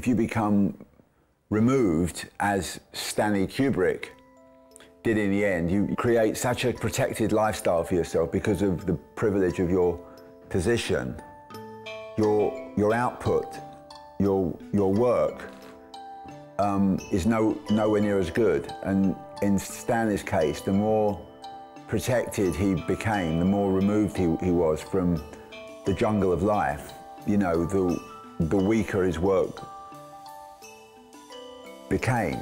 if you become removed, as Stanley Kubrick did in the end, you create such a protected lifestyle for yourself because of the privilege of your position, your, your output, your, your work um, is no, nowhere near as good. And in Stanley's case, the more protected he became, the more removed he, he was from the jungle of life. You know, the, the weaker his work became.